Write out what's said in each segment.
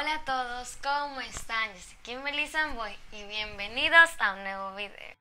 Hola a todos, ¿cómo están? Yo soy Kim Melissa Boy y bienvenidos a un nuevo video.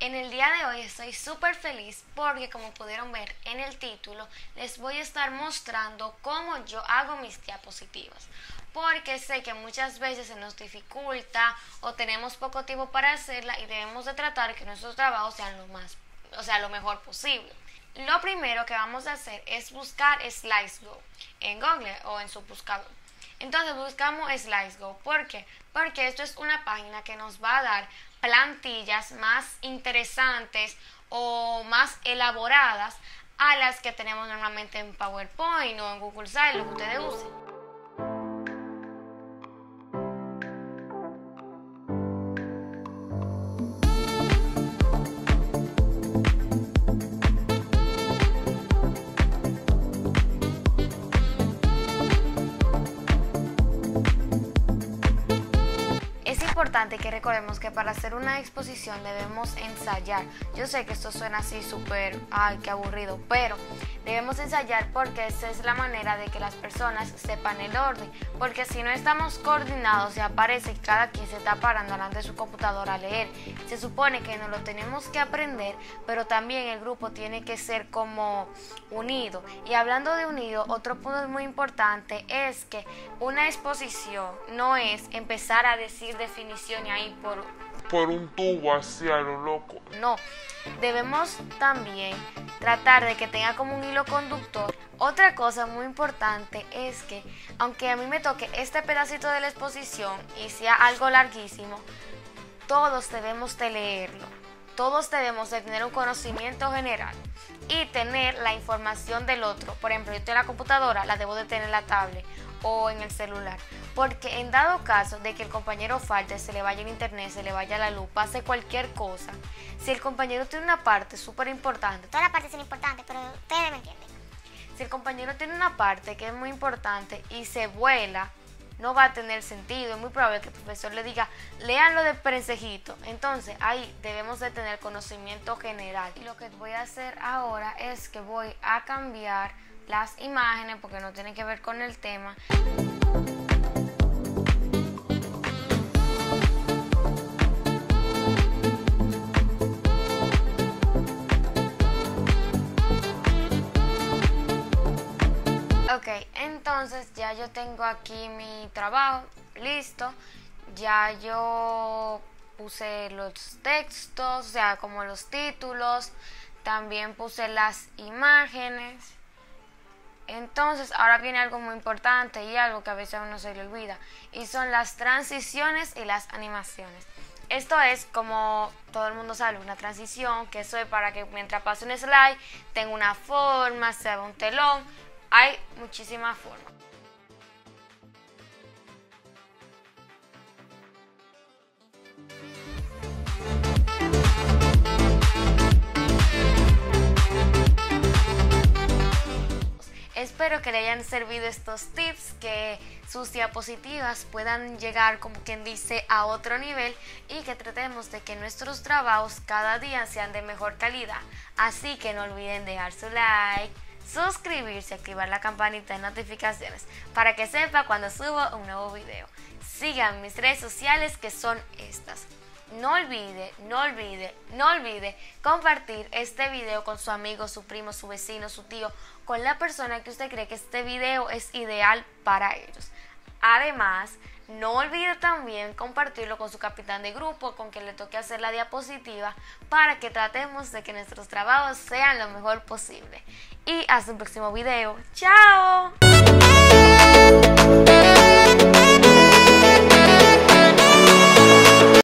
En el día de hoy estoy súper feliz porque como pudieron ver en el título les voy a estar mostrando cómo yo hago mis diapositivas porque sé que muchas veces se nos dificulta o tenemos poco tiempo para hacerla y debemos de tratar que nuestros trabajos sean lo más, o sea, lo mejor posible. Lo primero que vamos a hacer es buscar SliceGo en Google o en su buscador. Entonces buscamos SliceGo. ¿Por qué? Porque esto es una página que nos va a dar plantillas más interesantes o más elaboradas a las que tenemos normalmente en PowerPoint o en Google Slides, lo que ustedes usen. Importante que recordemos que para hacer una exposición debemos ensayar. Yo sé que esto suena así súper, ay, qué aburrido, pero debemos ensayar porque esa es la manera de que las personas sepan el orden. Porque si no estamos coordinados y aparece que cada quien se está parando delante de su computadora a leer, se supone que no lo tenemos que aprender, pero también el grupo tiene que ser como unido. Y hablando de unido, otro punto muy importante es que una exposición no es empezar a decir definición y ahí por por un tubo hacia lo loco. No, debemos también tratar de que tenga como un hilo conductor. Otra cosa muy importante es que, aunque a mí me toque este pedacito de la exposición y sea algo larguísimo, todos debemos de leerlo. Todos debemos de tener un conocimiento general y tener la información del otro. Por ejemplo, yo estoy en la computadora, la debo de tener en la tablet o en el celular. Porque en dado caso de que el compañero falte, se le vaya el internet, se le vaya la luz, pase cualquier cosa, si el compañero tiene una parte súper importante, todas las partes son importantes, pero ustedes me entienden. Si el compañero tiene una parte que es muy importante y se vuela, no va a tener sentido. Es muy probable que el profesor le diga, leanlo de prensejito. Entonces ahí debemos de tener conocimiento general. Y lo que voy a hacer ahora es que voy a cambiar las imágenes porque no tiene que ver con el tema. Ok, entonces ya yo tengo aquí mi trabajo listo. Ya yo puse los textos, o sea, como los títulos. También puse las imágenes. Entonces, ahora viene algo muy importante y algo que a veces a uno se le olvida, y son las transiciones y las animaciones. Esto es como todo el mundo sabe, una transición, que eso es para que mientras pase un slide tenga una forma, se haga un telón, hay muchísimas formas. Espero que le hayan servido estos tips, que sus diapositivas puedan llegar, como quien dice, a otro nivel y que tratemos de que nuestros trabajos cada día sean de mejor calidad. Así que no olviden dejar su like, suscribirse activar la campanita de notificaciones para que sepa cuando subo un nuevo video. Sigan mis redes sociales que son estas no olvide, no olvide, no olvide compartir este video con su amigo, su primo, su vecino, su tío, con la persona que usted cree que este video es ideal para ellos. Además, no olvide también compartirlo con su capitán de grupo, con quien le toque hacer la diapositiva, para que tratemos de que nuestros trabajos sean lo mejor posible. Y hasta un próximo video. ¡Chao!